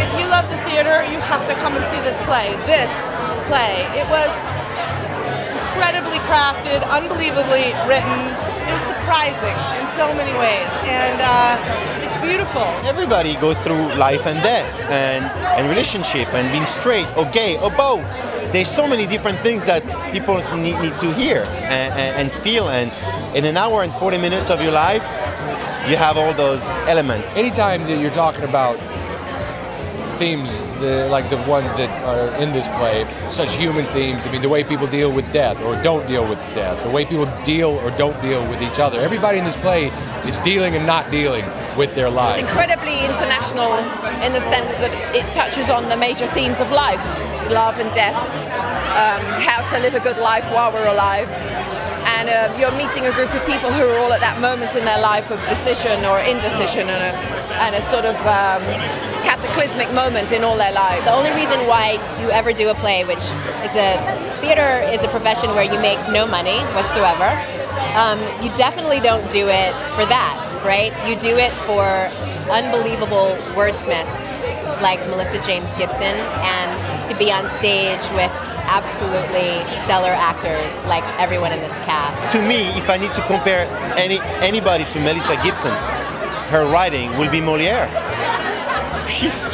If you love the theater, you have to come and see this play. This play. It was incredibly crafted, unbelievably written. It was surprising in so many ways, and uh, it's beautiful. Everybody goes through life and death, and, and relationship, and being straight, or gay, or both. There's so many different things that people need, need to hear and, and, and feel, and in an hour and 40 minutes of your life, you have all those elements. Anytime that you're talking about themes, the, like the ones that are in this play, such human themes. I mean, the way people deal with death or don't deal with death, the way people deal or don't deal with each other. Everybody in this play is dealing and not dealing with their lives. It's incredibly international in the sense that it touches on the major themes of life love and death, um, how to live a good life while we're alive. Uh, you're meeting a group of people who are all at that moment in their life of decision or indecision and a, and a sort of um, cataclysmic moment in all their lives. The only reason why you ever do a play, which is a theater is a profession where you make no money whatsoever, um, you definitely don't do it for that, right? You do it for unbelievable wordsmiths like Melissa James Gibson and to be on stage with absolutely stellar actors like everyone in this cast. To me, if I need to compare any anybody to Melissa Gibson, her writing will be Moliere. She's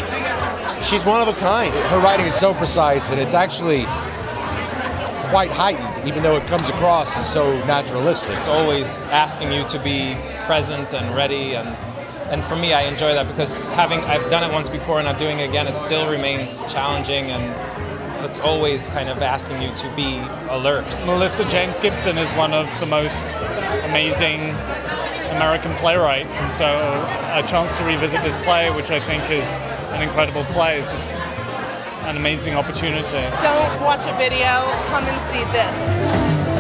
she's one of a kind. Her writing is so precise, and it's actually quite heightened, even though it comes across as so naturalistic. It's always asking you to be present and ready and and for me I enjoy that because having I've done it once before and I'm doing it again it still remains challenging and it's always kind of asking you to be alert. Melissa James Gibson is one of the most amazing American playwrights, and so a chance to revisit this play, which I think is an incredible play, is just an amazing opportunity. Don't watch a video, come and see this.